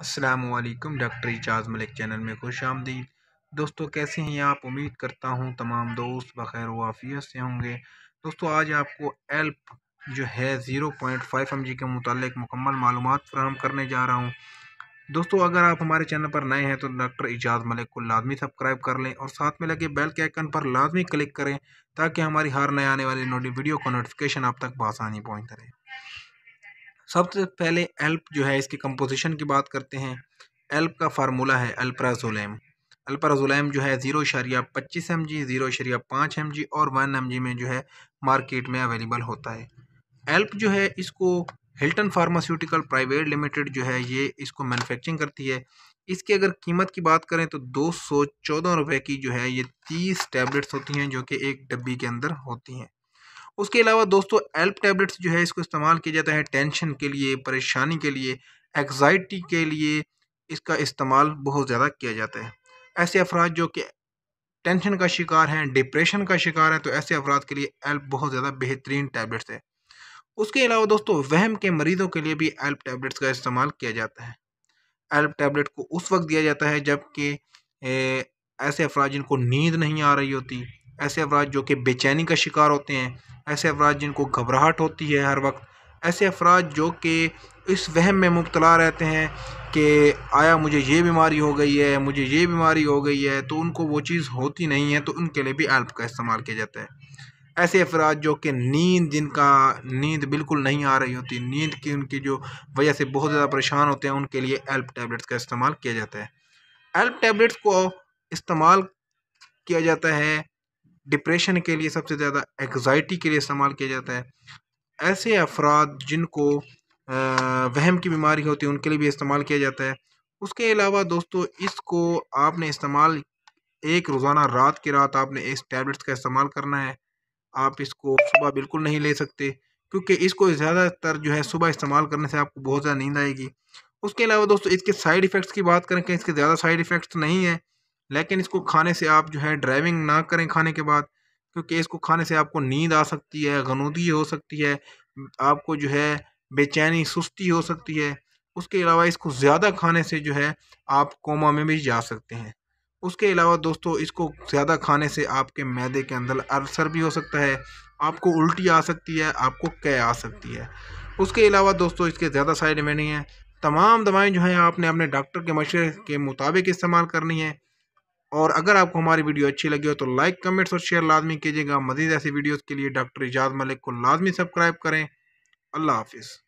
असलकम doctor Ejaz Malik channel में खुश आमदीद। दोस्तों, कैसे हैं आप? उम्मीद करता हूँ तमाम दोस्त बखैर वाफ़ियत से होंगे। दोस्तों, आज आपको एल्प जो है zero point five M G के मुतालिक मुकम्मल मालूम फ्राहम करने जा रहा हूँ। दोस्तों, अगर आप हमारे चैनल पर नए हैं तो डॉक्टर इजाज़ मलिक को लाजमी सब्सक्राइब कर लें और साथ में लगे बेल के आइकन पर लाजमी क्लिक करें ताकि हमारी हर नए आने वाली वीडियो का नोटिफिकेशन आप तक बसानी पहुँचता रहे सबसे पहले एल्प जो है, इसकी कंपोजिशन की बात करते हैं। एल्प का फार्मूला है अल्प्राजोलैम अल्प्राजोलैम जो है ज़ीरो शरिया पच्चीस एम जी ज़ीरो शरिया पाँच एम जी और वन एम जी में जो है मार्केट में अवेलेबल होता है। एल्प जो है, इसको हिल्टन फार्मास्यूटिकल प्राइवेट लिमिटेड जो है, ये इसको मैन्युफैक्चरिंग करती है। इसकी अगर कीमत की बात करें तो दो सौ चौदह रुपये की जो है, ये तीस टैबलेट्स होती हैं, जो कि एक डब्बी के अंदर होती हैं। उसके अलावा दोस्तों एल्प टैबलेट्स जो है, इसको इस्तेमाल किया जाता है टेंशन के लिए, परेशानी के लिए एग्ज़ाइटी के लिए, इसका इस्तेमाल बहुत ज़्यादा किया जाता है। ऐसे अफराद जो कि टेंशन का शिकार हैं डिप्रेशन का शिकार हैं तो ऐसे अफराद के लिए एल्प बहुत ज़्यादा बेहतरीन टैबलेट्स है। उसके अलावा दोस्तों, वहम के मरीज़ों के लिए भी एल्प टैबलेट्स का इस्तेमाल किया जाता है। एल्प टैबलेट को उस वक्त दिया जाता है जबकि ऐसे अफराद जिनको नींद नहीं आ रही होती, ऐसे अफराद जो कि बेचैनी का शिकार होते हैं ऐसे अफराज जिनको घबराहट होती है हर वक्त, ऐसे अफराज जो कि इस वहम में मुबतला रहते हैं कि आया मुझे ये बीमारी हो गई है, मुझे ये बीमारी हो गई है तो उनको वो चीज़ होती नहीं है तो उनके लिए भी एल्प का इस्तेमाल किया जाता है। ऐसे अफराज जो कि नींद, जिनका नींद बिल्कुल नहीं आ रही होती, नींद की उनकी जो वजह से बहुत ज़्यादा परेशान होते हैं, उनके लिए एल्प टैबलेट्स का इस्तेमाल किया जाता है। एल्प टैबलेट्स को इस्तेमाल किया जाता है डिप्रेशन के लिए सबसे ज़्यादा एग्ज़ाइटी के लिए इस्तेमाल किया जाता है। ऐसे अफराद जिनको वहम की बीमारी होती है, उनके लिए भी इस्तेमाल किया जाता है। उसके अलावा दोस्तों, इसको आपने इस्तेमाल, एक रोज़ाना रात की रात आपने इस टैबलेट्स का इस्तेमाल करना है। आप इसको सुबह बिल्कुल नहीं ले सकते, क्योंकि इसको ज़्यादातर जो है सुबह इस्तेमाल करने से आपको बहुत ज़्यादा नींद आएगी। उसके अलावा दोस्तों, इसके साइड इफ़ेक्ट्स की बात करें कि इसके ज़्यादा साइड इफ़ेक्ट्स नहीं है। लेकिन इसको खाने से आप जो है ड्राइविंग ना करें खाने के बाद, क्योंकि इसको खाने से आपको नींद आ सकती है, गनूदी हो सकती है, आपको जो है बेचैनी, सुस्ती हो सकती है। उसके अलावा इसको ज़्यादा खाने से जो है आप कोमा में भी जा सकते हैं। उसके अलावा दोस्तों, इसको ज़्यादा खाने से आपके मैदे के अंदर अल्सर भी हो सकता है, आपको उल्टी आ सकती है, आपको कै आ सकती है। उसके अलावा दोस्तों, इसके ज़्यादा साइड नहीं है। तमाम दवाएँ जो हैं, आपने अपने डॉक्टर के मशवरे के मुताबिक इस्तेमाल करनी है। और अगर आपको हमारी वीडियो अच्छी लगी हो तो लाइक, कमेंट्स और शेयर लाजमी कीजिएगा। मजीद ऐसी वीडियोज़ के लिए डॉक्टर इजाज़ मलिक को लाजमी सब्सक्राइब करें। अल्लाह हाफिज़।